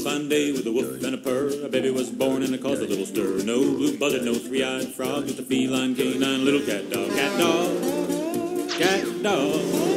fine day with a woof and a purr, a baby was born and it caused a little stir. No blue buzzard, no three-eyed frog, just a feline canine little CatDog. Cat dog, CatDog.